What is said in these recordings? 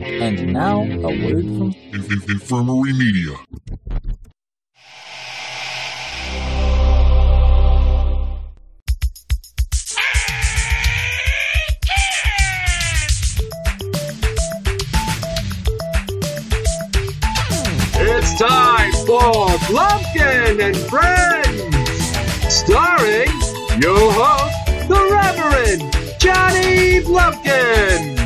And now, a word from Inf- Inf- Infirmary Media. It's time for Blumpkin and Friends, starring your host, the Reverend Johnny Blumpkin.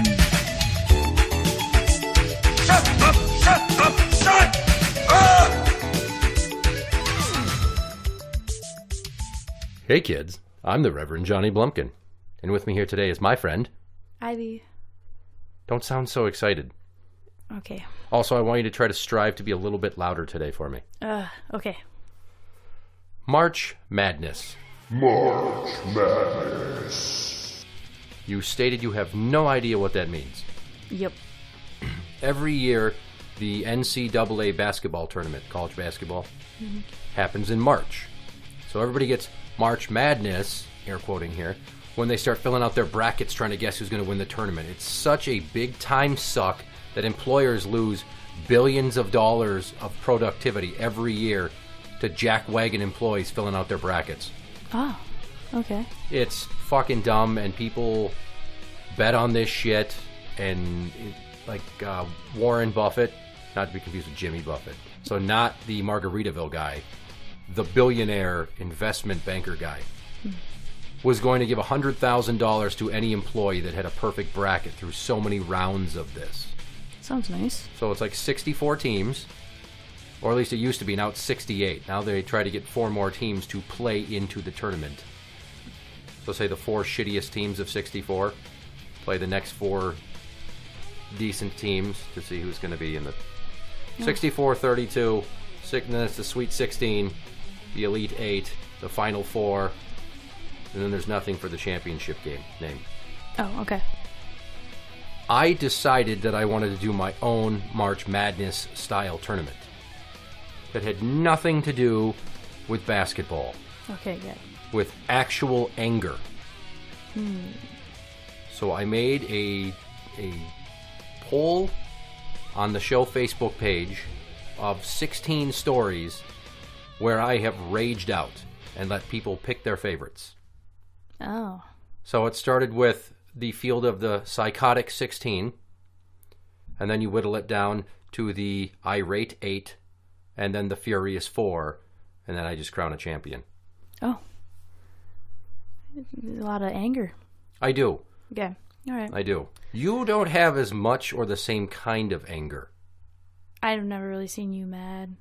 Hey kids, I'm the Reverend Johnny Blumpkin, and with me here today is my friend. Ivy. Don't sound so excited. Okay. Also, I want you to try to strive to be a little bit louder today for me. Uh, okay. March Madness. March Madness. You stated you have no idea what that means. Yep. Every year, the NCAA basketball tournament, college basketball, happens in March. So everybody gets March Madness, air quoting here, when they start filling out their brackets trying to guess who's going to win the tournament. It's such a big time suck that employers lose billions of dollars of productivity every year to jackwagon employees filling out their brackets. Oh, okay. It's fucking dumb, and people bet on this shit. And it, like uh, Warren Buffett, not to be confused with Jimmy Buffett, so not the Margaritaville guy, the billionaire investment banker guy, was going to give hundred thousand dollars to any employee that had a perfect bracket through so many rounds of this. Sounds nice. So it's like 64 teams, or at least it used to be. Now it's 68. Now they try to get four more teams to play into the tournament. So say the four shittiest teams of 64 play the next four decent teams to see who's going to be in the 64, 32. Six, then it's the Sweet 16, the Elite Eight, the Final Four, and then there's nothing for the championship game name. Oh, okay. I decided that I wanted to do my own March Madness style tournament that had nothing to do with basketball, Okay, good. with actual anger. Hmm. So I made a a poll on the show Facebook page of 16 stories where I have raged out and let people pick their favorites. Oh, So it started with the field of the psychotic 16, and then you whittle it down to the irate 8, and then the furious 4, and then I just crown a champion. oh. A lot of anger. I do. Okay. All right. I do. You don't have as much or the same kind of anger. I've never really seen you mad,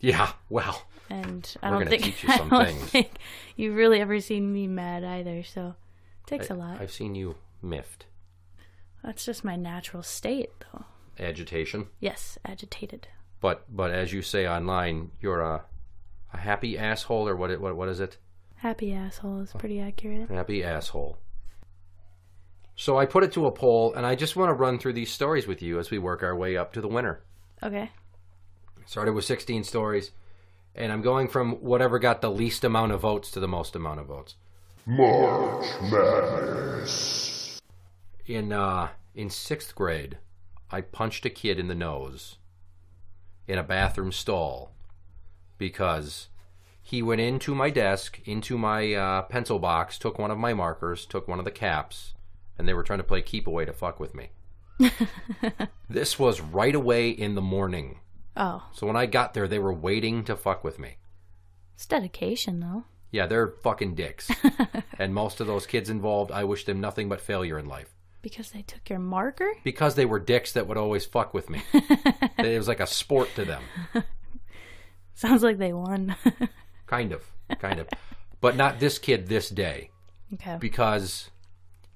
Yeah, well, and I We're don't think teach you I don't things. think you've really ever seen me mad either. So, it takes I, a lot. I've seen you miffed. That's just my natural state, though. Agitation. Yes, agitated. But but as you say online, you're a a happy asshole or what it, what what is it? Happy asshole is oh. pretty accurate. Happy asshole. So I put it to a poll, and I just want to run through these stories with you as we work our way up to the winner. Okay. Started with 16 stories, and I'm going from whatever got the least amount of votes to the most amount of votes. March Madness. In uh, in sixth grade, I punched a kid in the nose in a bathroom stall because he went into my desk, into my uh, pencil box, took one of my markers, took one of the caps, and they were trying to play keep away to fuck with me. this was right away in the morning. Oh, So when I got there, they were waiting to fuck with me. it's dedication, though. Yeah, they're fucking dicks. and most of those kids involved, I wish them nothing but failure in life. Because they took your marker? Because they were dicks that would always fuck with me. it was like a sport to them. Sounds like they won. Kind of. Kind of. But not this kid this day. okay. Because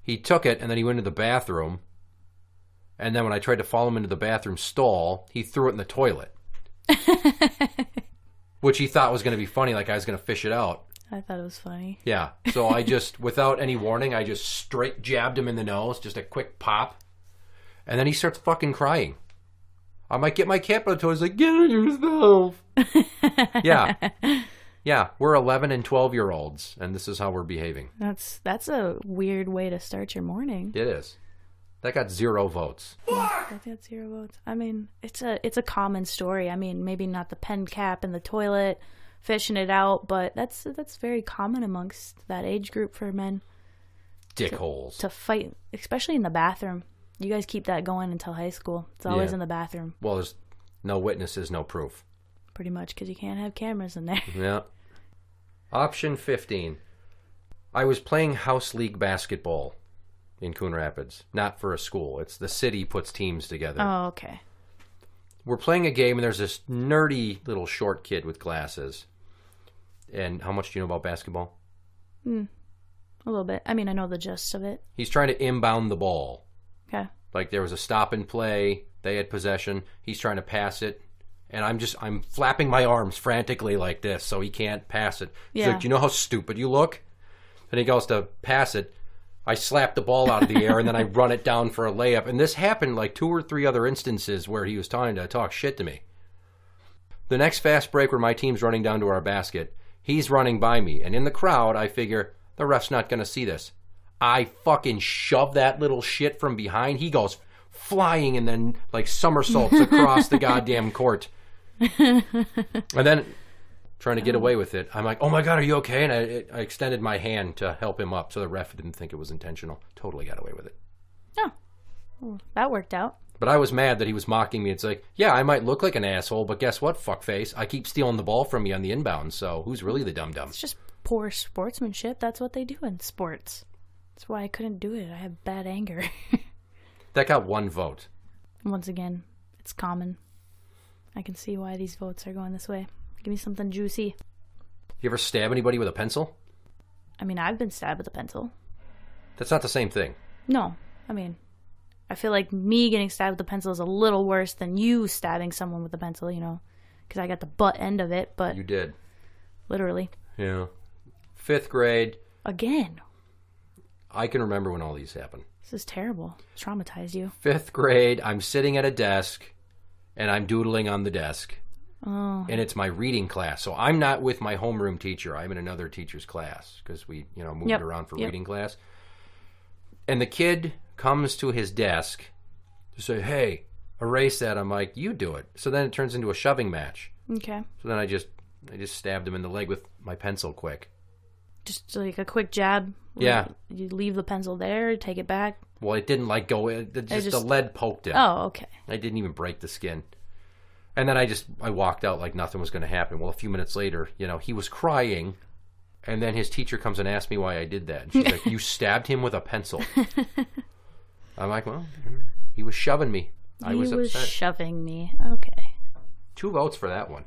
he took it and then he went to the bathroom. And then when I tried to follow him into the bathroom stall, he threw it in the toilet. Which he thought was going to be funny, like I was going to fish it out. I thought it was funny. Yeah. So I just, without any warning, I just straight jabbed him in the nose, just a quick pop. And then he starts fucking crying. I might get my cap on toes, like, get it yourself. yeah. Yeah. We're 11 and 12 year olds, and this is how we're behaving. That's that's a weird way to start your morning. It is. That got zero votes. I think that's zero votes. I mean, it's a it's a common story. I mean, maybe not the pen cap and the toilet, fishing it out, but that's that's very common amongst that age group for men Dickholes. to fight, especially in the bathroom. You guys keep that going until high school. It's always Yeah. in the bathroom, Well, there's no witnesses, no proof. pretty much, because you can't have cameras in there. Yeah. Option 15. I was playing house league basketball in Coon Rapids, not for a school. It's the city puts teams together. oh, okay. We're playing a game, and there's this nerdy little short kid with glasses. And how much do you know about basketball? Hmm. A little bit. I mean, I know the gist of it. He's trying to inbound the ball. Okay. Like there was a stop and play. They had possession. He's trying to pass it. And I'm just I'm flapping my arms frantically like this so he can't pass it. Yeah. like, Do you know how stupid you look? And he goes to pass it. I slap the ball out of the air and then I run it down for a layup. And this happened like two or three other instances where he was trying to talk shit to me. The next fast break where my team's running down to our basket, he's running by me. And in the crowd, I figure the ref's not going to see this. I fucking shove that little shit from behind. He goes flying and then like somersaults across the goddamn court. and then trying to get mm. away with it. I'm like, "Oh my god, are you okay?" And I, I extended my hand to help him up, so the ref didn't think it was intentional. Totally got away with it. That worked out. But I was mad that he was mocking me. It's like, yeah, I might look like an asshole, but guess what, fuckface? I keep stealing the ball from you on the inbound, so who's really the dum dum? It's just poor sportsmanship. That's what they do in sports. That's why I couldn't do it. I have bad anger. That got one vote. Once again, it's common. I can see why these votes are going this way. Give me something juicy. You ever stab anybody with a pencil? I mean, I've been stabbed with a pencil. That's not the same thing. No, I mean, I feel like me getting stabbed with a pencil is a little worse than you stabbing someone with a pencil, you know, because I got the butt end of it, but You did. literally. Yeah. Fifth grade. Again, I can remember when all these happened. this is terrible. Traumatized you. Fifth grade, I'm sitting at a desk and I'm doodling on the desk. Oh, And it's my reading class. So I'm not with my homeroom teacher. I'm in another teacher's class because we, you know, moved Yep. around for Yep. reading class. And the kid comes to his desk to say, hey, erase that. I'm like, you do it. So then it turns into a shoving match. okay. So then I just, I just stabbed him in the leg with my pencil quick. Just like a quick jab. Yeah. You leave the pencil there, take it back. Well, it didn't like go. It, it just, the lead poked it. Oh, okay. I didn't even break the skin. And then I just I walked out like nothing was going to happen. Well, a few minutes later, you know, he was crying, and then his teacher comes and asks me why I did that. And she's like, "You stabbed him with a pencil." I'm like, "Well, he was shoving me. I he was was upset." shoving me. Okay. Two votes for that one.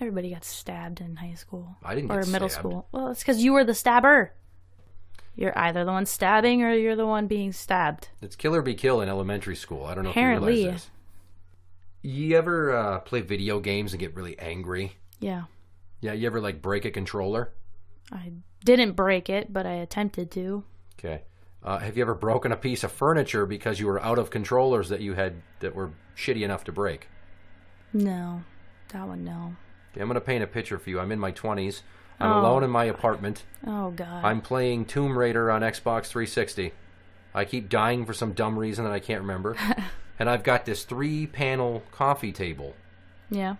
Everybody got stabbed in high school. I didn't or middle stabbed. school. Well, it's because you were the stabber. You're either the one stabbing or you're the one being stabbed. It's kill or be kill in elementary school. I don't know Apparently. if you realize this. You ever uh, play video games and get really angry? Yeah. Yeah, you ever like break a controller? I didn't break it, but I attempted to. Okay. Uh, have you ever broken a piece of furniture because you were out of controllers that you had that were shitty enough to break? No. That one, no. Okay, I'm going to paint a picture for you. I'm in my 20s. I'm Oh. alone in my apartment. Oh, God. I'm playing Tomb Raider on Xbox 360. I keep dying for some dumb reason that I can't remember. and I've got this three panel coffee table, yeah.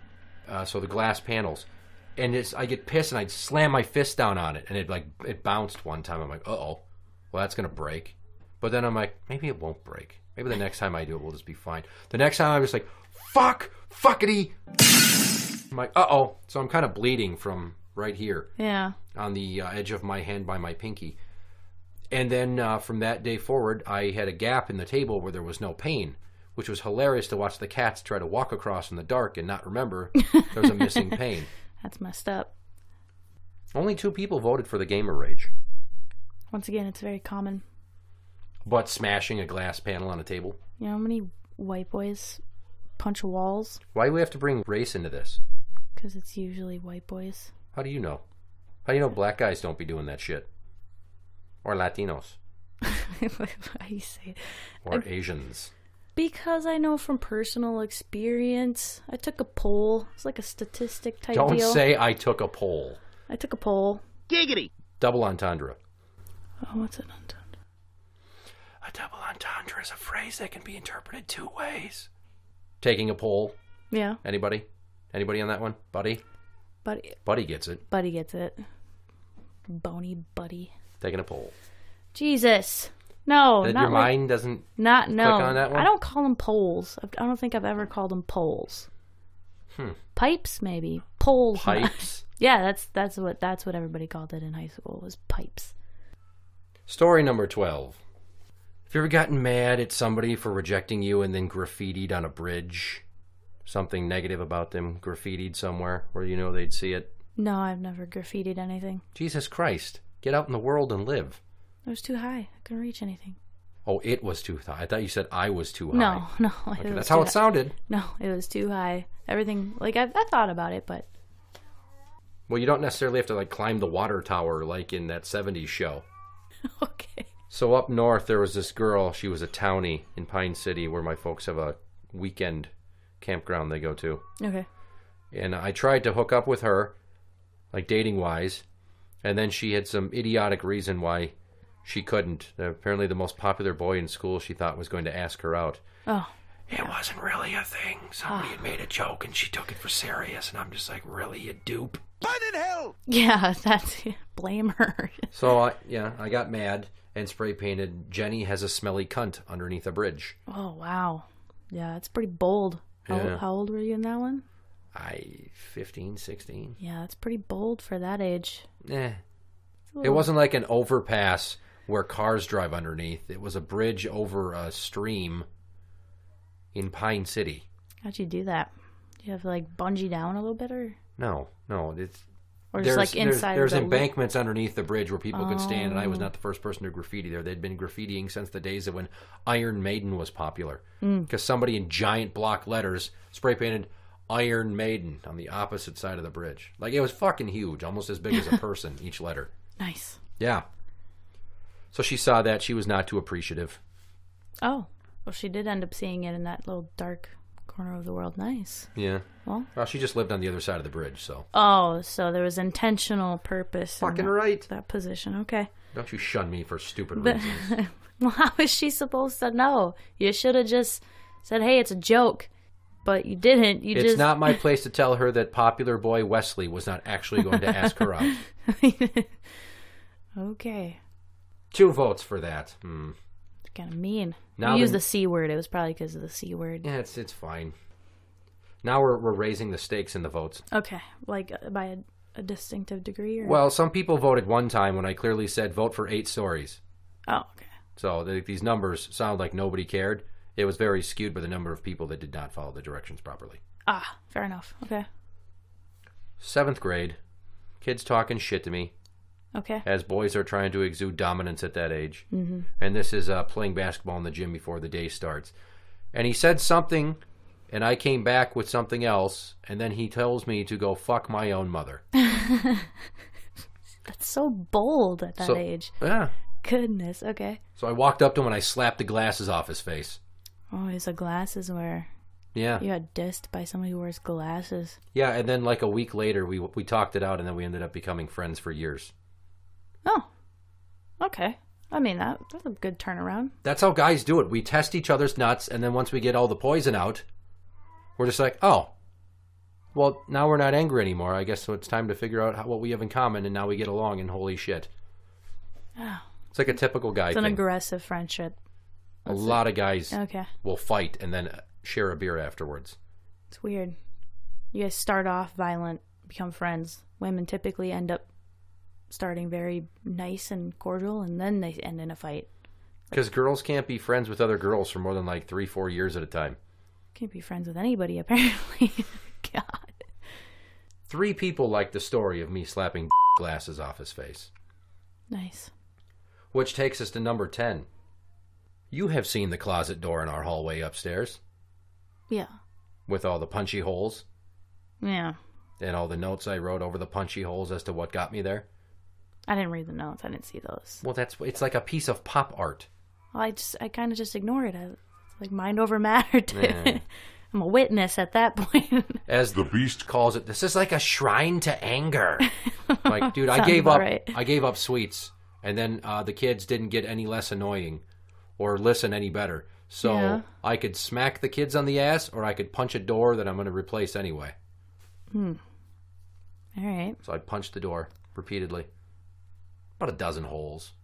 uh, so the glass panels. And it's, I get pissed and I'd slam my fist down on it, and it like it bounced one time. I'm like, uh oh, well that's gonna break. But then I'm like, maybe it won't break. Maybe the next time I do it, we'll just be fine. The next time I'm just like, fuck, fuckity. I'm like, uh oh. So I'm kind of bleeding from right here Yeah. on the uh, edge of my hand by my pinky. And then uh, from that day forward, I had a gap in the table where there was no pain, which was hilarious to watch the cats try to walk across in the dark and not remember there was a missing pane. That's messed up. Only two people voted for the gamer rage, Once again, it's very common. but smashing a glass panel on a table. You know how many white boys punch walls? Why do we have to bring race into this? Because it's usually white boys. How do you know? How do you know black guys don't be doing that shit? Or Latinos? How you say it? Or Asians? Because I know from personal experience. I took a poll. It's like a statistic type Don't deal. say I took a poll. I took a poll. Giggity. Double entendre. Oh, what's an entendre? A double entendre is a phrase that can be interpreted two ways. Taking a poll. Yeah, Anybody? Anybody on that one? Buddy? buddy, Buddy gets it. buddy gets it. Bony buddy. Taking a poll. Jesus, no, That not your like, mind doesn't. not no. on that one? I don't call them poles. I don't think I've ever called them poles. Hmm. Pipes, maybe poles. Pipes. yeah, that's that's what that's what everybody called it in high school was pipes. Story number 12. Have you ever gotten mad at somebody for rejecting you and then graffitied on a bridge? Something negative about them graffitied somewhere where you know they'd see it? No, I've never graffitied anything. Jesus Christ. Get out in the world and live. It was too high. I couldn't reach anything. Oh, it was too high. I thought you said I was too high. No, no. Okay, that's how high. it sounded. No, it was too high. Everything like I, I thought about it, but Well, you don't necessarily have to like climb the water tower like in that 70s show. okay. So up north, there was this girl. She was a townie in Pine City, where my folks have a weekend campground they go to. Okay. And I tried to hook up with her, like dating wise, and then she had some idiotic reason why she couldn't. Apparently, the most popular boy in school she thought was going to ask her out. Oh, It wasn't really a thing. Somebody had made a joke and she took it for serious, and I'm just like, really, you dupe? Burn in hell! Yeah. That's blame her. So I, yeah, I got mad and spray painted. Jenny has a smelly cunt underneath a bridge. oh wow. Yeah, it's pretty bold. How, Yeah. how old were you in that one? I 15, 16. Yeah, that's pretty bold for that age. Eh. It wasn't like an overpass where cars drive underneath. It was a bridge over a stream in Pine City. How'd you do that? Do you have to like bungee down a little bit, or No, no, it's or there's, just like there's- inside? There's, of the embankments underneath the bridge where people could stand, and I Oh. was not the first person to graffiti there. They'd been graffitiing since the days of when Iron Maiden was popular. Mm. Because somebody in giant block letters spray painted Iron Maiden on the opposite side of the bridge. Like it was fucking huge, almost as big as a person, each letter. Nice. Yeah. So she saw that. She was not too appreciative. Oh, well, she did end up seeing it in that little dark corner of the world. Nice. Yeah. Well, Well, she just lived on the other side of the bridge, so. oh, so there was intentional purpose. Fucking that, right. That position. Okay. Don't you shun me for stupid But reasons. well, how is she supposed to know? You should have just said, "Hey, it's a joke," but you didn't. You just It's just not my place to tell her that popular boy Wesley was not actually going to ask her out. okay. Two votes for that. Hmm. Kind of mean. Now you used then- the c word. It was probably because of the c word. Yeah, it's it's fine. Now we're we're raising the stakes in the votes. Okay, like uh, by a, a distinctive degree. Or... Well, some people voted one time when I clearly said vote for eight stories. oh, okay. So the, these numbers sound like nobody cared. It was very skewed by the number of people that did not follow the directions properly. Ah, fair enough. Okay. Seventh grade, kids talking shit to me Okay. as boys are trying to exude dominance at that age. Mm-hmm. And this is uh, playing basketball in the gym before the day starts. And he said something, and I came back with something else, and then he tells me to go fuck my own mother. That's so bold at that So- age. Yeah. Goodness. Okay. So I walked up to him and I slapped the glasses off his face. Oh, he's a glasses wearer. Yeah. You got dissed by somebody who wears glasses. Yeah, and then like a week later, we we talked it out, and then we ended up becoming friends for years. Oh. Okay. I mean that that's a good turnaround. That's how guys do it. We test each other's nuts, and then once we get all the poison out, we're just like, oh, well, now we're not angry anymore. I guess so. It's time to figure out how, what we have in common, and now we get along. And holy shit, it's like a typical guy It's an thing. aggressive friendship. a lot of guys Okay. will fight and then share a beer afterwards. It's weird. You guys start off violent, become friends. Women typically end up starting very nice and cordial, and then they end in a fight. Because girls can't be friends with other girls for more than like three, four years at a time. Can't be friends with anybody, apparently. God. Three people like the story of me slapping glasses off his face. Nice. Which takes us to number 10. You have seen the closet door in our hallway upstairs Yeah. with all the punchy holes Yeah. and all the notes I wrote over the punchy holes as to what got me there. I didn't read the notes. I didn't see those. Well, that's it's like a piece of pop art. Well, I just, I kind of just ignore it. I, like mind over matter. To Yeah. it. I'm a witness at that point. As the beast calls it, this is like a shrine to anger. like, dude, I gave up right. I gave up sweets and then uh, the kids didn't get any less annoying or listen any better. So Yeah. I could smack the kids on the ass or I could punch a door that I'm going to replace anyway. Hmm. All right. So I punched the door repeatedly. About a dozen holes.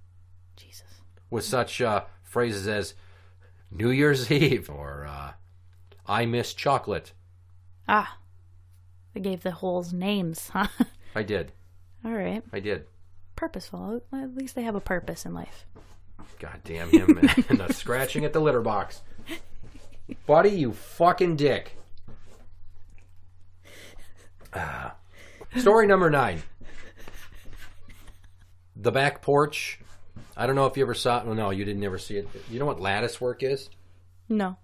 Jesus. With such uh, phrases as New Year's Eve or uh, I miss chocolate. Ah. They gave the holes names, huh? I did. All right. I did. Purposeful. At least they have a purpose in life. God damn him and the scratching at the litter box. Buddy, you fucking dick. Ah. Story number nine. The back porch. I don't know if you ever saw it. Well, no, you didn't ever see it. You know what lattice work is? No.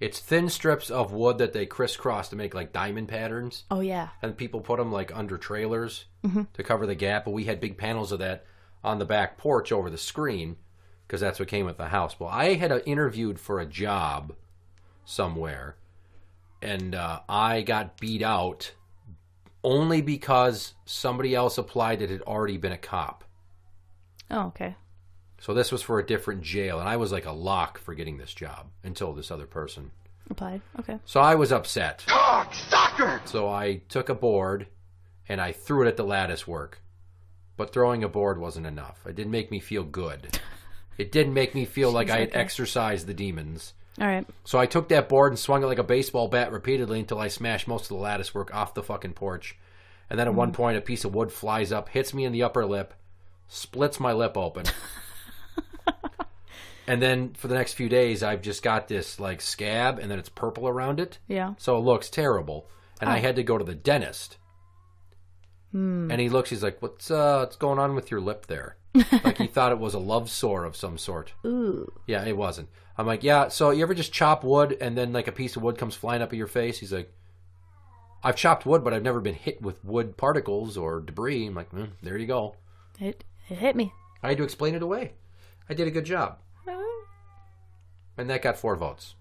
It's thin strips of wood that they crisscross to make like diamond patterns. Oh, yeah. and people put them like under trailers to cover the gap. But we had big panels of that on the back porch over the screen because that's what came with the house. Well, I had uh, interviewed for a job somewhere, and uh, I got beat out only because somebody else applied that had already been a cop. Oh, okay. So this was for a different jail, and I was like a lock for getting this job until this other person. Applied. Okay. So I was upset. So I took a board and I threw it at the lattice work. But throwing a board wasn't enough. It didn't make me feel good. It didn't make me feel like I had okay. exercised the demons. All right. So I took that board and swung it like a baseball bat repeatedly until I smashed most of the lattice work off the fucking porch. And then at mm-hmm. one point, a piece of wood flies up, hits me in the upper lip, splits my lip open. and then for the next few days, I've just got this like scab, and then it's purple around it. Yeah. So it looks terrible. And I had to go to the dentist. And he looks, he's like, What's uh what's going on with your lip there? like he thought it was a love sore of some sort. Ooh. Yeah, it wasn't. I'm like, Yeah, so you ever just chop wood and then like a piece of wood comes flying up at your face? He's like, I've chopped wood, but I've never been hit with wood particles or debris. I'm like, mm, there you go. It, it hit me. I had to explain it away. I did a good job. And that got four votes.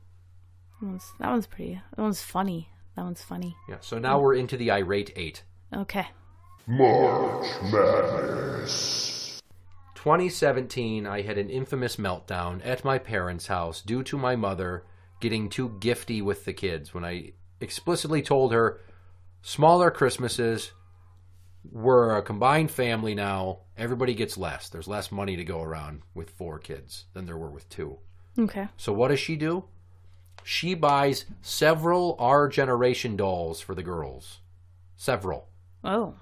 That one's, that one's pretty. That one's funny. That one's funny. Yeah, so now we're into the irate eight. Okay. March Madness. 2017, I had an infamous meltdown at my parents' house due to my mother getting too gifty with the kids when I explicitly told her smaller Christmases, we're a combined family now, everybody gets less. There's less money to go around with four kids than there were with two. Okay. So what does she do? She buys several our generation dolls for the girls. Several. Oh.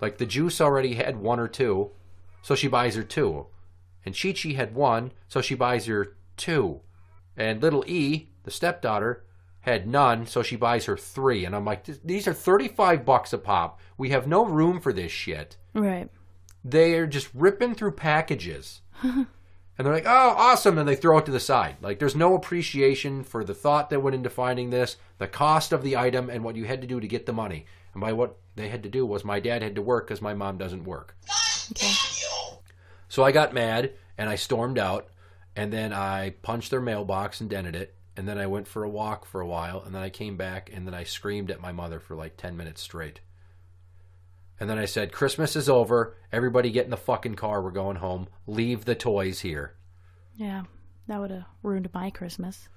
Like the Juice already had one or two, so she buys her two. And Chi Chi had one, so she buys her two. And little E, the stepdaughter, had none, so she buys her three. And I'm like, these are 35 bucks a pop. We have no room for this shit. Right. They are just ripping through packages. and they're like, oh, awesome. And they throw it to the side. Like, there's no appreciation for the thought that went into finding this, the cost of the item, and what you had to do to get the money. And by what they had to do was my dad had to work because my mom doesn't work. So I got mad and I stormed out. And then I punched their mailbox and dented it. And then I went for a walk for a while. And then I came back and then I screamed at my mother for like 10 minutes straight. And then I said, Christmas is over. Everybody get in the fucking car. We're going home. Leave the toys here. Yeah. That would have ruined my Christmas.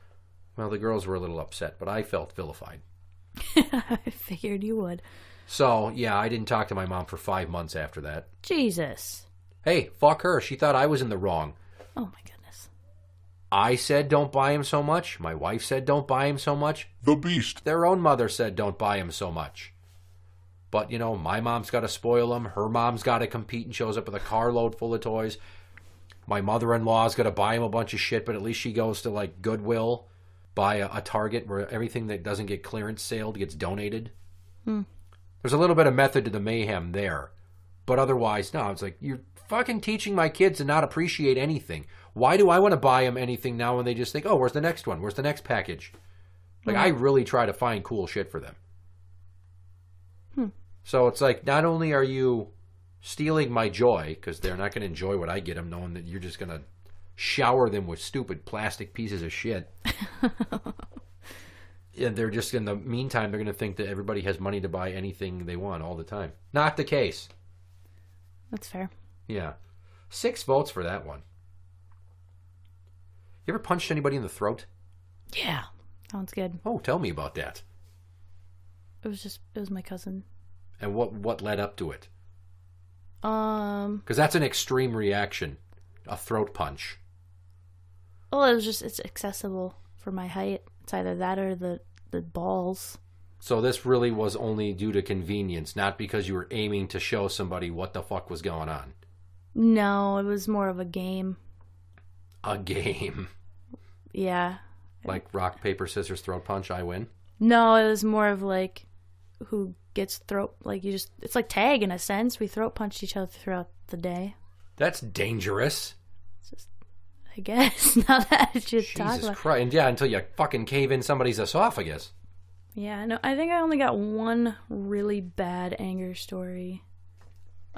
Well, the girls were a little upset, but I felt vilified. I figured you would. So, yeah, I didn't talk to my mom for five months after that. Jesus. Hey, fuck her. She thought I was in the wrong. Oh my goodness. I said don't buy him so much. My wife said don't buy him so much. The Beast. Their own mother said don't buy him so much. But, you know, my mom's got to spoil him. Her mom's got to compete and shows up with a carload full of toys. My mother in law's got to buy him a bunch of shit, but at least she goes to, like, Goodwill, buy a, a Target where everything that doesn't get clearance saled gets donated. Hmm. There's a little bit of method to the mayhem there. But otherwise, no, it's like, you're fucking teaching my kids to not appreciate anything. Why do I want to buy them anything now when they just think, oh, where's the next one? Where's the next package? Like, I hmm. really try to find cool shit for them. Hmm. So it's like, not only are you stealing my joy, because they're not going to enjoy what I get them, knowing that you're just going to shower them with stupid plastic pieces of shit. and they're just, in the meantime, they're going to think that everybody has money to buy anything they want all the time. Not the case. That's fair. Yeah. Six votes for that one. You ever punched anybody in the throat? Yeah, sounds good. Oh, tell me about that. It was just it was my cousin. And what what led up to it? Um, Because that's an extreme reaction, a throat punch. well, it was just it's accessible for my height. It's either that or the the balls. So this really was only due to convenience, not because you were aiming to show somebody what the fuck was going on. No, it was more of a game. A game. Yeah. Like rock, paper, scissors, throat punch, I win. No, it was more of like who gets throat like you just it's like tag in a sense. We throat punched each other throughout the day. That's dangerous. I guess now that I should talk Jesus about Christ. And yeah, until you fucking cave in somebody's esophagus. Yeah, no, I think I only got one really bad anger story.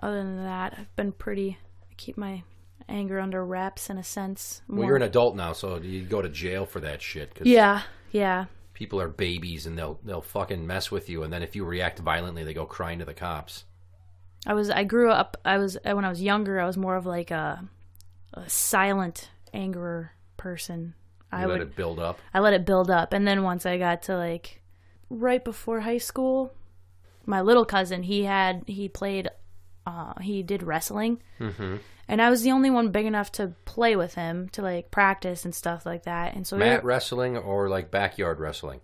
Other than that, I've been pretty. I keep my anger under wraps in a sense. Well, more- you're an adult now, so you go to jail for that shit. Cause Yeah, yeah. people are babies and they'll they'll fucking mess with you, and then if you react violently, they go crying to the cops. I was. I grew up. I was uh, when I was younger. I was more of like a, a silent anger person. You I let would. it build up. I let it build up, and then once I got to like right before high school, my little cousin he had he played, uh, he did wrestling, mm-hmm. and I was the only one big enough to play with him to like practice and stuff like that. And so we were, wrestling or like backyard wrestling.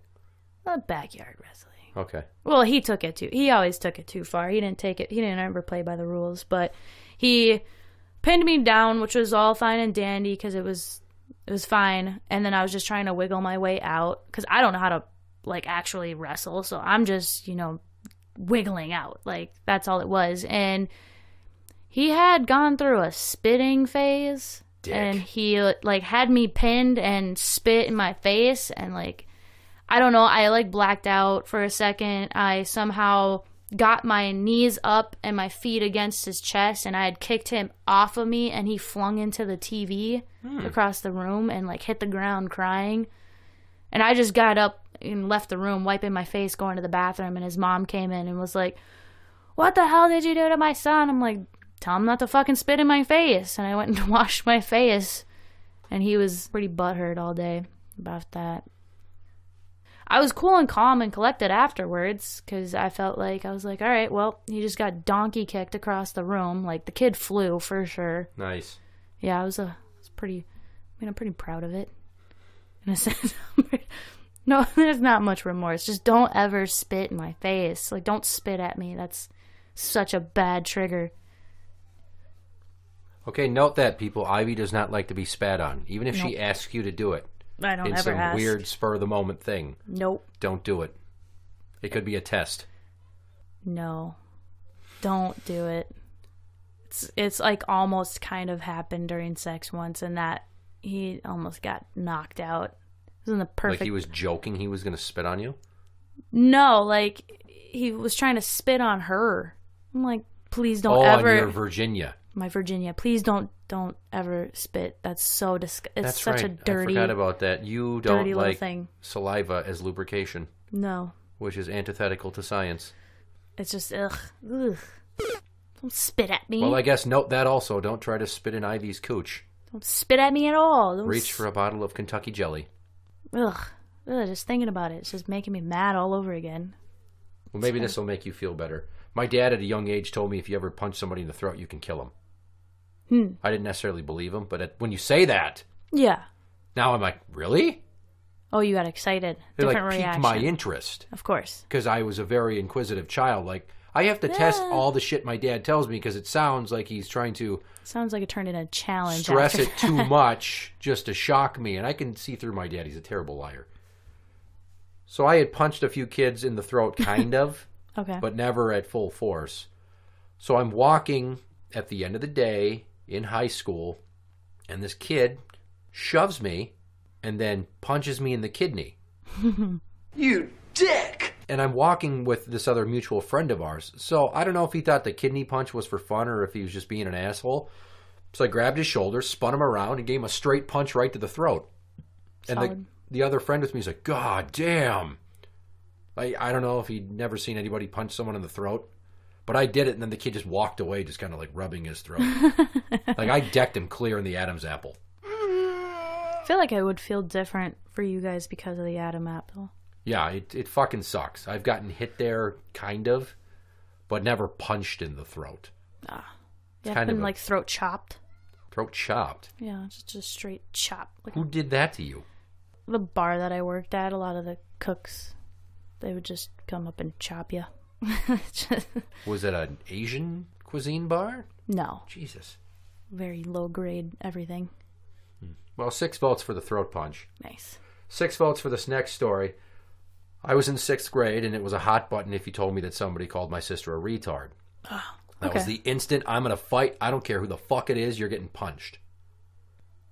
uh, backyard wrestling. Okay. Well, he took it too. He always took it too far. He didn't take it. He didn't ever play by the rules, but he pinned me down, which was all fine and dandy because it was it was fine. And then I was just trying to wiggle my way out because I don't know how to like actually wrestle, so I'm just you know wiggling out. Like that's all it was. And he had gone through a spitting phase, Dick. and he like had me pinned and spit in my face, and like I don't know. I like blacked out for a second. I somehow got my knees up and my feet against his chest, and I had kicked him off of me, and he flung into the TV hmm. across the room and like hit the ground crying. And I just got up and left the room, wiping my face, going to the bathroom, and his mom came in and was like, "What the hell did you do to my son?" I'm like, "Tell him not to fucking spit in my face." And I went and washed my face, and he was pretty butthurt all day about that. I was cool and calm and collected afterwards because I felt like I was like, all right, well, he just got donkey kicked across the room. Like the kid flew for sure. Nice. Yeah, I was a, I was pretty. I mean, I'm pretty proud of it. In a sense, no, there's not much remorse. Just don't ever spit in my face. Like, don't spit at me. That's such a bad trigger. Okay, note that people. Ivy does not like to be spat on, even if she asks you to do it I don't in ever some ask. weird spur of the moment thing. Nope. Don't do it. It could be a test. No. Don't do it. It's it's like almost kind of happened during sex once and that he almost got knocked out. It was in the perfect Like he was joking he was going to spit on you. No, like he was trying to spit on her. I'm like, please don't oh, ever on your Virginia. my Virginia, please don't don't ever spit. That's so disgusting. it's That's such right. a dirty I forgot about that. You don't like thing. saliva as lubrication, No. which is antithetical to science. It's just ugh. ugh. Don't spit at me. Well, I guess note that also. Don't try to spit in Ivy's cooch. don't spit at me at all. Don't Reach for a bottle of Kentucky jelly. Ugh. Ugh, just thinking about it, it's just making me mad all over again. Well, maybe this will make you feel better. My dad at a young age told me if you ever punch somebody in the throat, you can kill them. Hmm. I didn't necessarily believe him, but at, when you say that, Yeah. now I'm like, really? Oh, you got excited. It Different like piqued my interest Of course. because I was a very inquisitive child. Like I have to test all the shit my dad tells me because it sounds like he's trying to Sounds like it turned into a challenge. stress after it too much just to shock me, and I can see through my dad. He's a terrible liar. So I had punched a few kids in the throat, kind of. Okay. but never at full force. So I'm walking at the end of the day in high school, and this kid shoves me and then punches me in the kidney. You dick! And I'm walking with this other mutual friend of ours. So I don't know if he thought the kidney punch was for fun or if he was just being an asshole. So I grabbed his shoulder, spun him around, and gave him a straight punch right to the throat. And the, the other friend with me is like, God damn. I, I don't know if he'd never seen anybody punch someone in the throat, but I did it, and then the kid just walked away, just kind of like rubbing his throat. like I decked him clear in the Adam's apple. I feel like I would feel different for you guys because of the Adam apple. Yeah, it, it fucking sucks. I've gotten hit there, kind of, but never punched in the throat. Ah. You kind have of been a- like throat chopped. Throat chopped. Yeah, just just straight chop. Like Who did that to you? the bar that I worked at, a lot of the cooks, they would just come up and chop you. Was it an Asian cuisine bar? no, Jesus. very low grade everything. Hmm. Well, six votes for the throat punch. Nice. Six votes for this next story. I was in sixth grade, and it was a hot button if you told me that somebody called my sister a retard. Ah, that was the instant I'm going to fight. I don't care who the fuck it is, you're getting punched.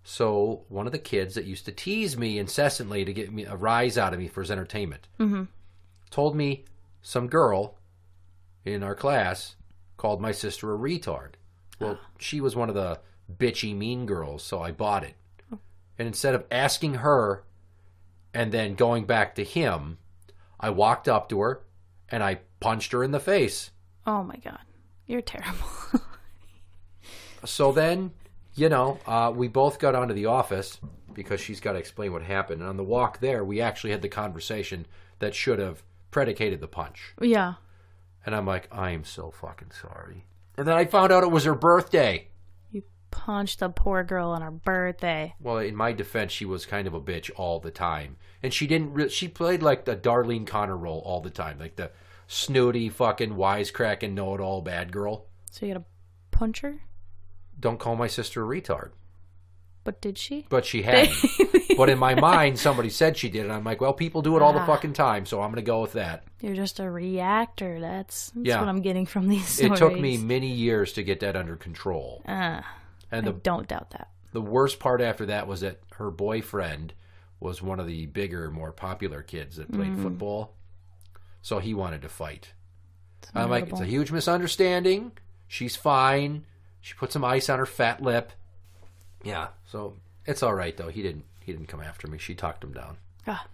So, one of the kids that used to tease me incessantly to get me a rise out of me for his entertainment mm-hmm. told me some girl in our class called my sister a retard. Well, ah. she was one of the bitchy mean girls, so I bought it. Oh. And instead of asking her and then going back to him, I walked up to her and I punched her in the face. Oh my god, you're terrible. So then, you know, uh, we both got onto the office because she's got to explain what happened. And on the walk there, we actually had the conversation that should have predicated the punch. yeah. And I'm like, I am so fucking sorry. And then I found out it was her birthday. Punched a poor girl on her birthday. Well, in my defense, she was kind of a bitch all the time, and she didn't. Re- she played like the Darlene Connor role all the time, like the snooty, fucking wisecracking, know-it-all bad girl. So you gotta punch her? Don't call my sister a retard. But did she? But she hadn't. but in my mind, somebody said she did, and I'm like, well, people do it all the Ah. fucking time, so I'm going to go with that. You're just a reactor. That's, that's Yeah. what I'm getting from these It took me many years to get that under control. Uh, And I the don't doubt that. the worst part after that was that her boyfriend was one of the bigger, more popular kids that played Mm. football. So he wanted to fight. I'm like, it's a huge misunderstanding. She's fine. She put some ice on her fat lip. Yeah, so it's all right though. He didn't. He didn't come after me. She talked him down. Ah,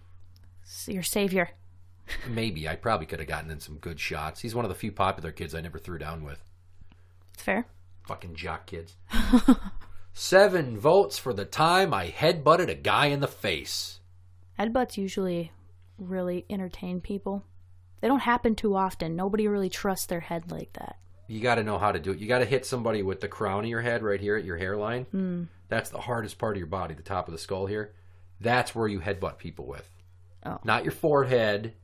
it's your savior. Maybe I probably could have gotten in some good shots. He's one of the few popular kids I never threw down with. It's fair. Fucking jock kids. Seven votes for the time I headbutted a guy in the face. Headbutts usually really entertain people. They don't happen too often. Nobody really trusts their head like that. You got to know how to do it. You got to hit somebody with the crown of your head right here at your hairline. Hmm. That's the hardest part of your body, the top of the skull here. That's where you headbutt people with. Oh. Not your forehead.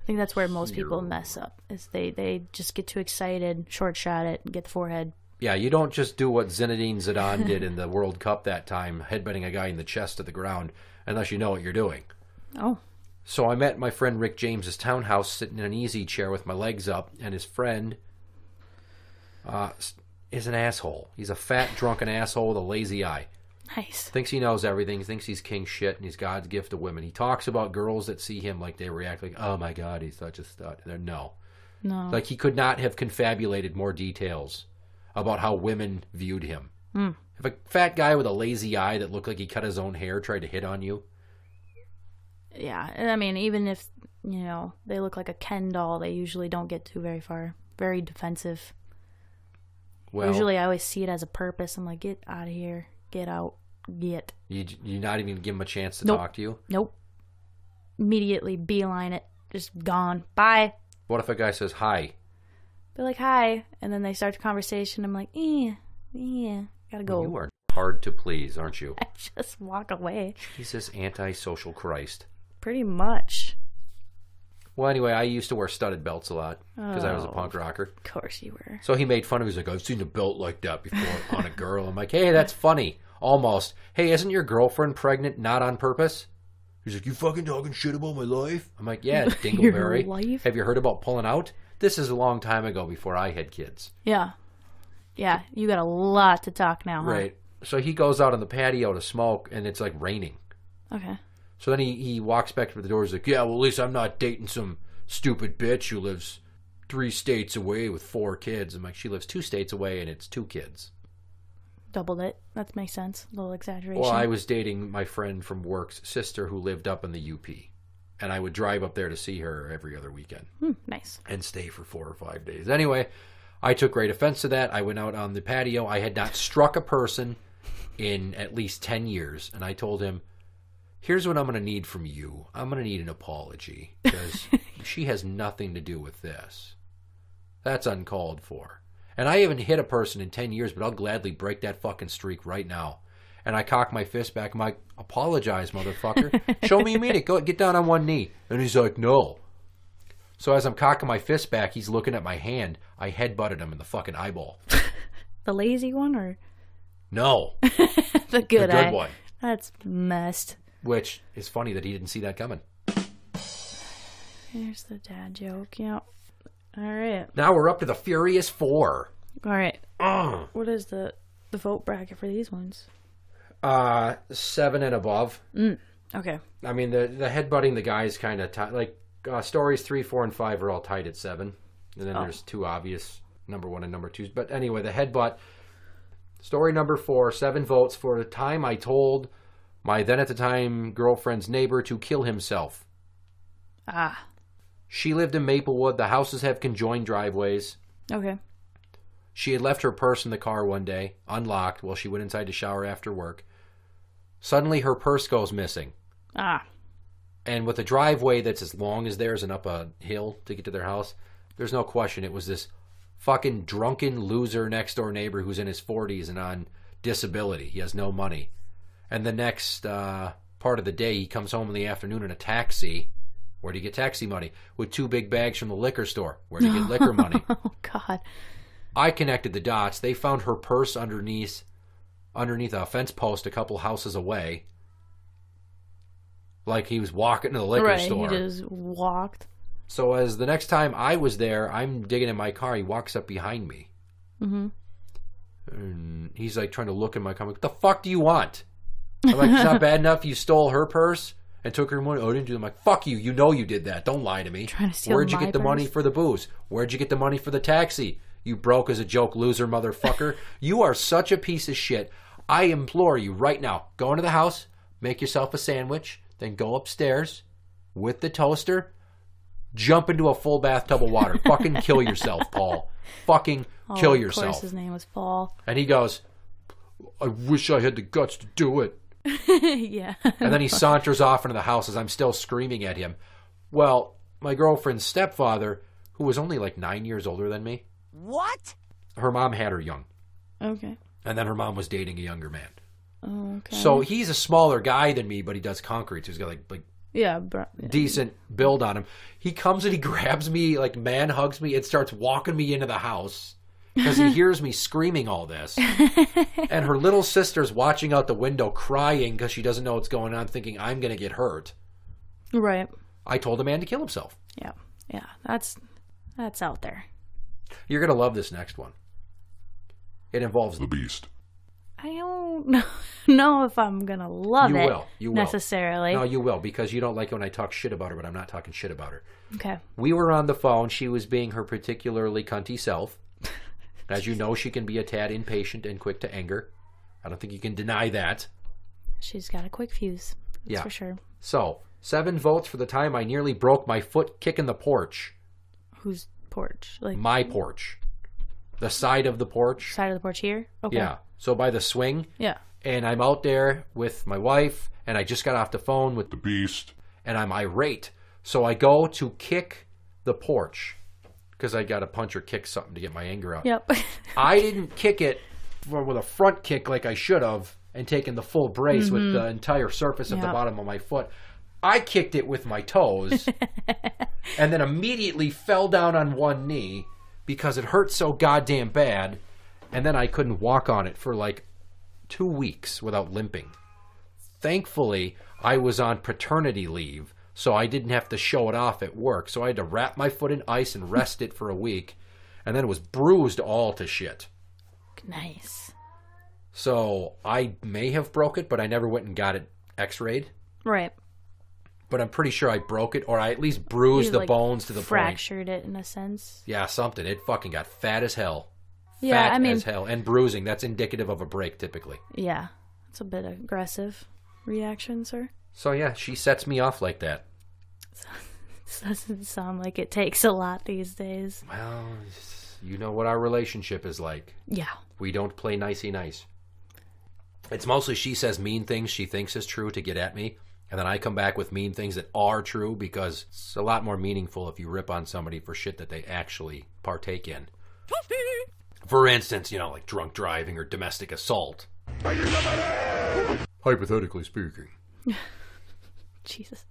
I think that's where most people mess up. Is they they just get too excited, short shot it, and get the forehead. Yeah, you don't just do what Zinedine Zidane did in the World Cup that time, headbutting a guy in the chest to the ground, unless you know what you're doing. Oh, So I met my friend Rick James's townhouse, sitting in an easy chair with my legs up, and his friend uh, is an asshole. He's a fat, drunken asshole with a lazy eye. nice. Thinks he knows everything. Thinks he's king shit, and he's God's gift to women. He talks about girls that see him like they react like, "Oh my God, he's such a stud." They're, no, No. like he could not have confabulated more details about how women viewed him. Hmm. If a fat guy with a lazy eye that looked like he cut his own hair tried to hit on you, yeah, and I mean, even if you know they look like a Ken doll, they usually don't get too very far. Very defensive. well, Usually, I always see it as a purpose. I'm like, get out of here, get out, get. you you're not even give him a chance to Nope. talk to you. Nope. Immediately beeline it, just gone. Bye. What if a guy says hi? They're like, hi, and then they start the conversation. I'm like, eh, yeah, gotta go. You are hard to please, aren't you? I just walk away. Jesus, anti-social Christ. Pretty much. Well, anyway, I used to wear studded belts a lot because I was a Oh. punk rocker. Of course you were. So he made fun of me. He's like, I've seen a belt like that before on a girl. I'm like, hey, that's funny. Almost. Hey, isn't your girlfriend pregnant not on purpose? He's like, you fucking talking shit about my life? I'm like, yeah, Dingleberry. Have you heard about pulling out? This is a long time ago before I had kids. Yeah. Yeah, you got a lot to talk now, huh? Right. So he goes out on the patio to smoke, and it's like raining. Okay. So then he, he walks back to the door. He's like, yeah, well, at least I'm not dating some stupid bitch who lives three states away with four kids. I'm like, she lives two states away, and it's two kids. Doubled it. That makes sense. A little exaggeration. Well, I was dating my friend from work's sister who lived up in the UP. And I would drive up there to see her every other weekend Hmm, nice. and stay for four or five days. Anyway, I took great offense to that. I went out on the patio. I had not struck a person in at least 10 years. And I told him, here's what I'm going to need from you I'm going to need an apology because she has nothing to do with this. That's uncalled for. And I haven't hit a person in 10 years, but I'll gladly break that fucking streak right now. And I cock my fist back. I'm like, apologize, motherfucker. Show me you mean it. Go get down on one knee. And he's like, no. So as I'm cocking my fist back, he's looking at my hand. I headbutted him in the fucking eyeball. The lazy one or No, the the good, good eye? one. That's messed. Which is funny that he didn't see that coming. Here's the dad joke. Yeah. All right. Now we're up to the Furious Four. All right. Ugh. What is the the vote bracket for these ones? Uh, seven and above. Okay. I mean, the the headbutting the guys kind of tight. Like uh, stories three, four, and five are all tied at seven, and then there's two obvious number one and number twos. But anyway, the headbutt story number four, seven votes for the time I told my then at the time girlfriend's neighbor to kill himself. Ah. She lived in Maplewood. The houses have conjoined driveways. Okay. She had left her purse in the car one day, unlocked, while she went inside to shower after work. Suddenly, her purse goes missing. Ah. And with a driveway that's as long as theirs and up a hill to get to their house, there's no question it was this fucking drunken loser next door neighbor who's in his 40s and on disability. He has no money. And the next uh, part of the day, he comes home in the afternoon in a taxi. Where'd he get taxi money? With two big bags from the liquor store. Where'd he get liquor money? Oh God. I connected the dots. They found her purse underneath underneath a fence post a couple houses away. Like he was walking to the liquor right. store. He just walked. So as the next time I was there, I'm digging in my car. He walks up behind me. Mhm. And he's like trying to look in my car. Like, What the fuck do you want? I'm like, it's not bad enough you stole her purse and took her money. Oh, I didn't do. I'm like, fuck you. You know you did that. Don't lie to me. Trying to steal Where'd you get the money for the booze? Where'd you get the money for the taxi? You broke as a joke, loser motherfucker. you are such a piece of shit. I implore you right now, go into the house, make yourself a sandwich, then go upstairs with the toaster, jump into a full bathtub of water. Fucking kill yourself, Paul. Fucking Oh, kill Of yourself. course, his name was Paul. And he goes, I wish I had the guts to do it. yeah. And then he saunters off into the house as I'm still screaming at him. Well, my girlfriend's stepfather, who was only like nine years older than me, What? her mom had her young. okay. And then her mom was dating a younger man. Oh, okay. So he's a smaller guy than me, but he does concrete. So he's got like, like yeah, bro. decent build on him. He comes and he grabs me, like man hugs me, and starts walking me into the house because he hears me screaming all this. and her little sister's watching out the window, crying because she doesn't know what's going on, thinking I'm going to get hurt. Right. I told the man to kill himself. Yeah. Yeah. That's that's out there. You're going to love this next one. It involves The Beast. I don't know, if I'm gonna love You it will. You will. necessarily. No, you will because you don't like it when I talk shit about her, but I'm not talking shit about her. okay. We were on the phone. She was being her particularly cunty self. As you know, she can be a tad impatient and quick to anger. I don't think you can deny that. She's got a quick fuse. That's Yeah. for sure. So, seven votes for the time I nearly broke my foot kicking the porch. Whose porch? Like My porch. The side of the porch. side of the porch here? Okay. Yeah. So by the swing. Yeah. And I'm out there with my wife, and I just got off the phone with The Beast. and I'm irate. So I go to kick the porch because I got to punch or kick something to get my anger out. Yep. I didn't kick it with a front kick like I should have and taken the full brace with mm-hmm. the entire surface of the bottom of my foot. I kicked it with my toes and then immediately fell down on one knee because it hurt so goddamn bad. And then I couldn't walk on it for like two weeks without limping. Thankfully, I was on paternity leave, so I didn't have to show it off at work. So I had to wrap my foot in ice and rest it for a week. And then it was bruised all to shit. nice. So I may have broke it, but I never went and got it x-rayed. Right. But I'm pretty sure I broke it, or I at least bruised You, the like, bones to the point. fractured it in a sense. Yeah, something. It fucking got fat as hell. Yeah, fat I mean- as hell. And bruising. That's indicative of a break, typically. Yeah. It's a bit aggressive reaction, sir. So yeah, she sets me off like that. This doesn't sound like it takes a lot these days. Well, you know what our relationship is like. Yeah. We don't play nicey nice. It's mostly she says mean things she thinks is true to get at me, and then I come back with mean things that are true because it's a lot more meaningful if you rip on somebody for shit that they actually partake in. For instance, you know, like drunk driving or domestic assault. Hypothetically speaking. Jesus.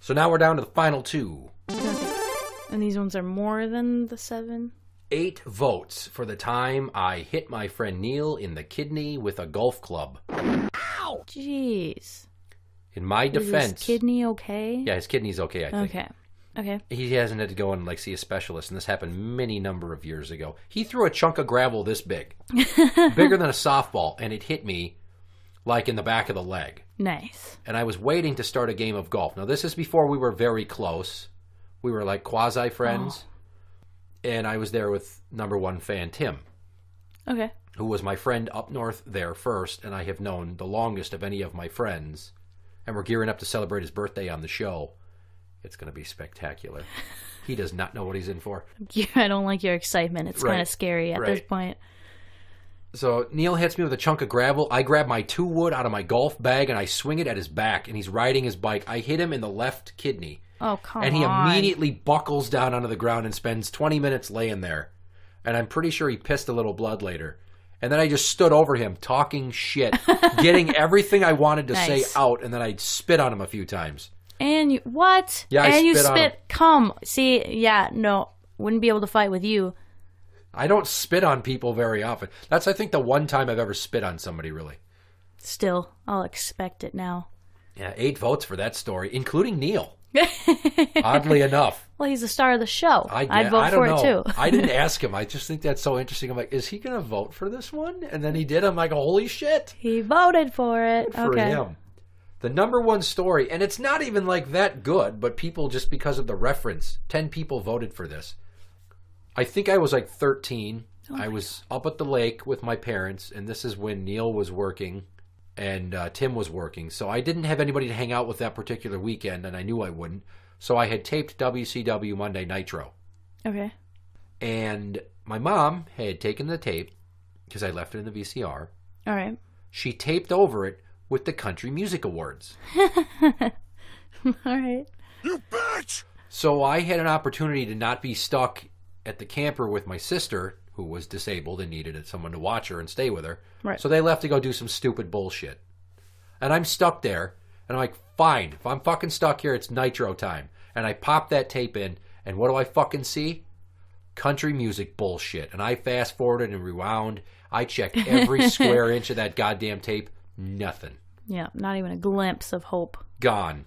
So now we're down to the final two. And these ones are more than the seven? Eight votes for the time I hit my friend Neil in the kidney with a golf club. Ow! Jeez. In my Is his defense, kidney okay? yeah, his kidney's okay. I think Okay. Okay. he hasn't had to go and like see a specialist, and this happened many number of years ago. He threw a chunk of gravel this big, bigger than a softball, and it hit me like in the back of the leg. Nice. And I was waiting to start a game of golf. Now this is before we were very close. We were like quasi friends, oh. and I was there with number one fan Tim. Okay. who was my friend up north there first, and I have known the longest of any of my friends. And we're gearing up to celebrate his birthday on the show. It's going to be spectacular. he does not know what he's in for. I don't like your excitement. It's Right. kind of scary at this point. So Neil hits me with a chunk of gravel. I grab my two wood out of my golf bag and I swing it at his back, and he's riding his bike. I hit him in the left kidney, Oh, come and he on. immediately buckles down onto the ground and spends 20 minutes laying there. And I'm pretty sure he pissed a little blood later. And then I just stood over him talking shit, getting everything I wanted to Nice. say out, and then I spit on him a few times. And you what? Yeah, I and you spit him. spit. Come, see, yeah, no, wouldn't be able to fight with you. I don't spit on people very often. That's I think the one time I've ever spit on somebody really. Still, I'll expect it now. Yeah, eight votes for that story, including Neil. Oddly enough. Well, he's the star of the show. I, I'd vote I don't for know. it too. I didn't ask him. I just think that's so interesting. I'm like, is he going to vote for this one? And then he did. I'm like, holy shit. he voted for it. for okay. him. The number one story, and it's not even like that good, but people just because of the reference, 10 people voted for this. I think I was like 13. I was up at the lake with my parents, and this is when Neil was working and uh, Tim was working. So I didn't have anybody to hang out with that particular weekend, and I knew I wouldn't. So I had taped WCW Monday Nitro. Okay. And my mom had taken the tape because I left it in the VCR. All right. She taped over it with the Country Music Awards. All right. You bitch! So I had an opportunity to not be stuck at the camper with my sister, who was disabled and needed someone to watch her and stay with her. Right. So they left to go do some stupid bullshit. And I'm stuck there, and I'm like, fine, if I'm fucking stuck here, it's nitro time. And I pop that tape in, and what do I fucking see? Country music bullshit. And I fast forwarded and rewound. I checked every square inch of that goddamn tape. Nothing. Yeah, not even a glimpse of hope. Gone.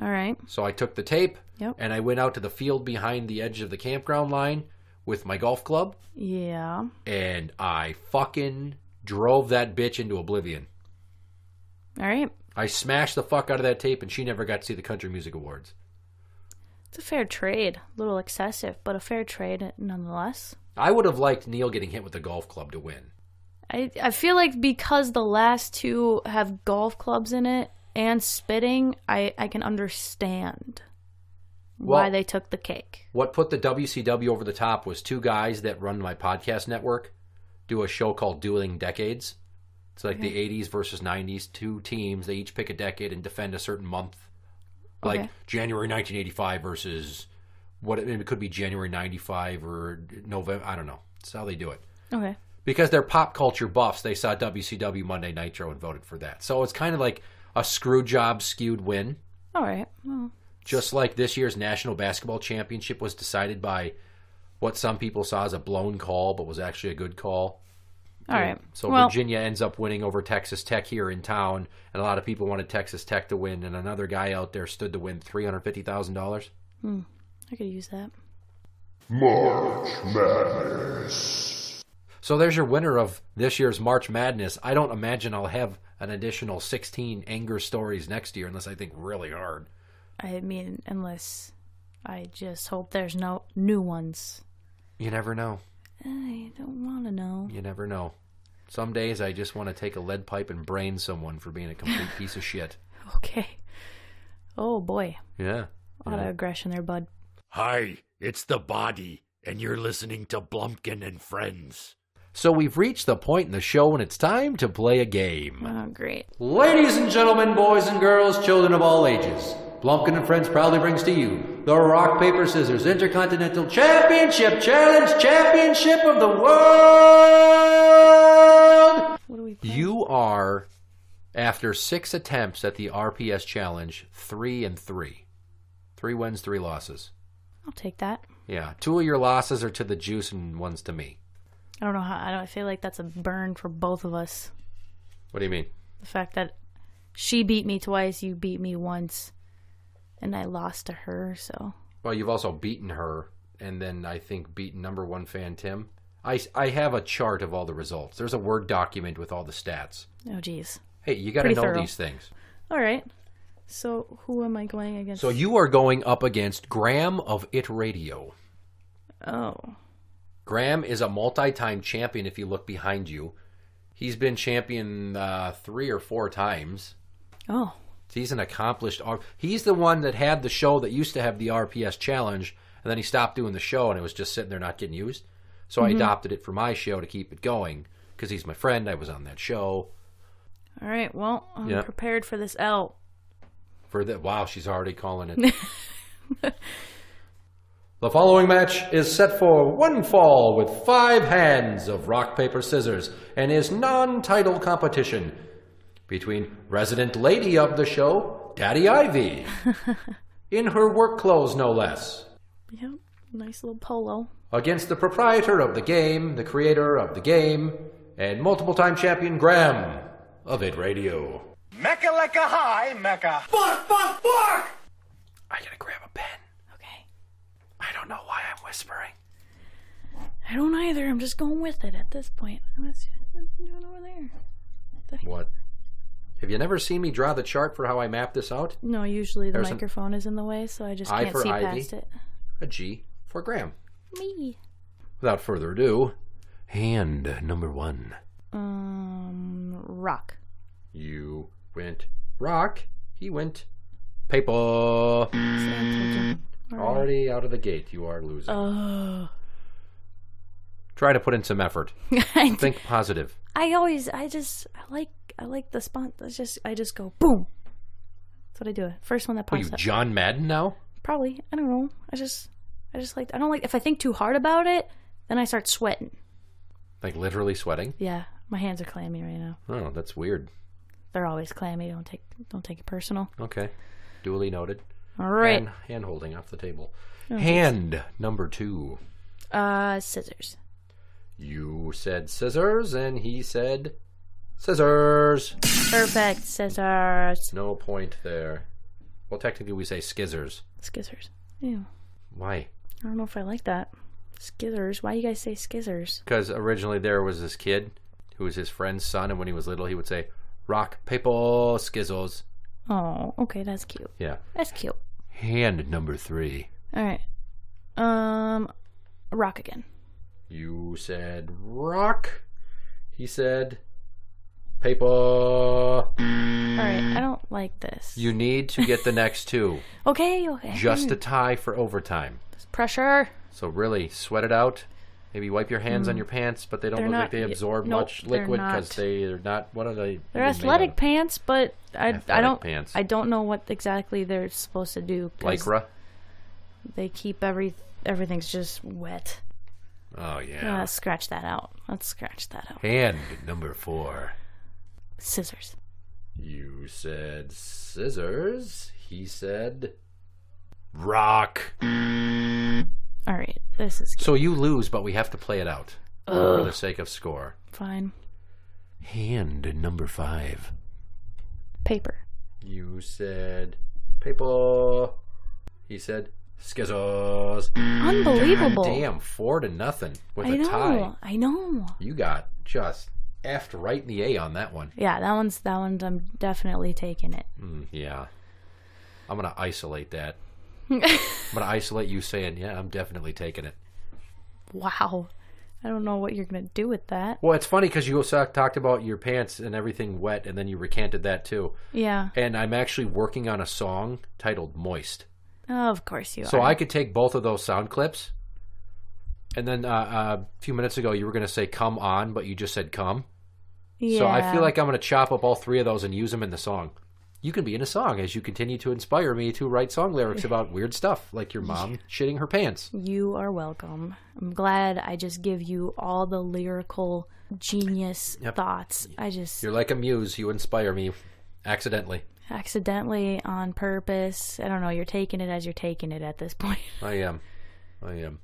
All right. So I took the tape Yep. and I went out to the field behind the edge of the campground line with my golf club Yeah. and I fucking drove that bitch into oblivion. All right. I smashed the fuck out of that tape and she never got to see the Country Music Awards. It's a fair trade. A little excessive, but a fair trade nonetheless. I would have liked Neil getting hit with the golf club to win. I I feel like because the last two have golf clubs in it and spitting, I I can understand why Well- they took the cake. What put the WCW over the top was two guys that run my podcast network do a show called Dueling Decades. It's like the 80s versus 90s, two teams. They each pick a decade and defend a certain month. Like Okay. January 1985 versus what it, it could be January 95 or November. I don't know. That's how they do it. Okay. Because they're pop culture buffs, they saw WCW Monday Nitro and voted for that. So it's kind of like a screw job skewed win. All right. Well, Just like this year's National Basketball Championship was decided by what some people saw as a blown call, but was actually a good call. all right. So well, Virginia ends up winning over Texas Tech here in town, and a lot of people wanted Texas Tech to win, and another guy out there stood to win three hundred fifty thousand dollars. Hmm. I could use that. March Madness. So there's your winner of this year's March Madness. I don't imagine I'll have an additional sixteen anger stories next year unless I think really hard. I mean, unless I just hope there's no new ones. You never know. I don't want to know. You never know. Some days I just want to take a lead pipe and brain someone for being a complete piece of shit. Okay. Oh boy, Yeah. a lot of aggression there, bud. Hi, it's the body, and you're listening to Blumpkin and Friends. So we've reached the point in the show when it's time to play a game. Oh, great. Ladies and gentlemen, boys and girls, children of all ages, Blumpkin and Friends proudly brings to you the Rock, Paper, Scissors Intercontinental Championship Challenge Championship of the World! What do we play? You are, after six attempts at the RPS Challenge, three and three. Three wins, three losses. I'll take that. Yeah, two of your losses are to the juice and one's to me. I don't know how. I don't I feel like that's a burn for both of us. What do you mean? The fact that she beat me twice, you beat me once, and I lost to her. So Well, you've also beaten her, and then I think beaten number one fan Tim. I, I have a chart of all the results. There's a Word document with all the stats. oh geez. Hey, you got to know thorough. these things. All right. So who am I going against? So you are going up against Graham of It Radio. Oh. Graham is a multi-time champion. If you look behind you, he's been champion uh, three or four times. Oh. He's an accomplished. R- He's the one that had the show that used to have the RPS challenge, and then he stopped doing the show, and it was just sitting there not getting used. So I mm-hmm. adopted it for my show to keep it going because he's my friend. I was on that show All right. Well, I'm Yeah. prepared for this L. for the. Wow, she's already calling it. the following match is set for one fall with five hands of rock paper scissors and is non-title competition between resident lady of the show, Daddy Ivy, in her work clothes no less. Yep. Nice little polo. against the proprietor of the game, the creator of the game, and multiple time champion Graham of It Radio. Mecca like a high, Mecca. Bark, bark, bark! I gotta grab a pen. Okay. I don't know why I'm whispering. I don't either. I'm just going with it at this point. What's what's he doing over there? What? Have you never seen me draw the chart for how I map this out? No, usually the There's microphone is in the way, so I just I can't see Ivy. past it. A G for Graham. Me. Without further ado, hand number one. Um, rock. You went rock. He went paper. See, I told you. All right. Already out of the gate, you are losing. Oh. Try to put in some effort. Think positive. I always, I just, I like, I like the spot. It's just, I just go boom. That's what I do. First one that pops you up. John Madden now? Probably. I don't know. I just, I just like. I don't like if I think too hard about it. Then I start sweating. Like literally sweating? Yeah, my hands are clammy right now. Oh, that's weird. They're always clammy. Don't take, don't take it personal. Okay. Duly noted. All right. And hand holding off the table. hand number two. Uh, scissors. You said scissors, and he said scissors. Perfect. Scissors. No point there. Well, technically, we say skizzers. Skizzers. Ew. Why? I don't know if I like that. Skizzers. Why do you guys say skizzers? Because originally there was this kid who was his friend's son, and when he was little, he would say, rock, paper, skizzles. Oh, okay, that's cute. Yeah. That's cute. Hand number three. All right. Um, rock again. You said rock. He said paper. All right. I don't like this. You need to get the next two. Okay. Okay. Just a tie for overtime. pressure. So really, sweat it out. Maybe wipe your hands on your pants, but they don't Hmm. They're look not- like they absorb nope, much liquid because they are not. What are they? They're athletic pants, but I I don't pants. I don't know what exactly they're supposed to do. Lycra. They keep every everything's just wet. Oh yeah. Uh, scratch that out. Let's scratch that out. Hand number four. Scissors. You said scissors. He said rock. All right. This is So you lose, but we have to play it out for the sake of score. fine. Hand number five. Paper. You said paper. He said skizzles. Unbelievable. Damn, four to nothing with I a know. tie. I know. You got just effed right in the A on that one. Yeah, that one's that one's. I'm definitely taking it. Mm, yeah. I'm gonna isolate that. I'm gonna isolate you saying, "Yeah, I'm definitely taking it." Wow. I don't know what you're gonna do with that. Well, it's funny because you also talked about your pants and everything wet, and then you recanted that too. Yeah. And I'm actually working on a song titled "Moist." Oh, of course you So are. So I could take both of those sound clips And then uh, uh, a few minutes ago, you were going to say "come on," but you just said "come." Yeah. So I feel like I'm going to chop up all three of those and use them in the song. You can be in a song as you continue to inspire me to write song lyrics about weird stuff, like your mom shitting her pants. You are welcome. I'm glad I just give you all the lyrical genius Yep. thoughts. I just You're like a muse. You inspire me accidentally. accidentally on purpose. I don't know, you're taking it as you're taking it at this point. I am. I am.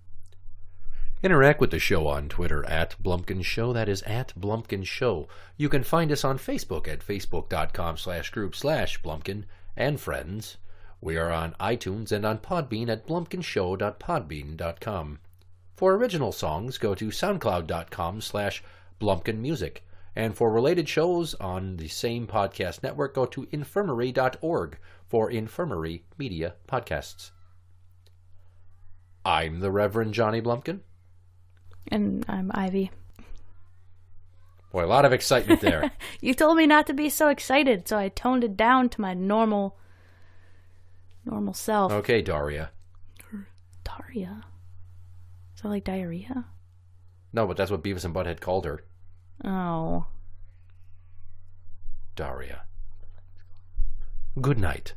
Interact with the show on Twitter at Blumpkin Show. That is at Blumpkin Show. You can find us on Facebook at facebook.com slash group slash Blumpkin and friends. We are on iTunes and on Podbean at blumpkinshow.podbean.com. For original songs, go to soundcloud.com slash blumpkinmusic. And for related shows on the same podcast network, go to infirmary.org for Infirmary Media Podcasts. I'm the Reverend Johnny Blumpkin. And I'm Ivy. Boy, a lot of excitement there. You told me not to be so excited, so I toned it down to my normal normal self. okay, Daria. Daria. Is that like diarrhea? No, but that's what Beavis and Butthead called her. Oh. Daria. Good night.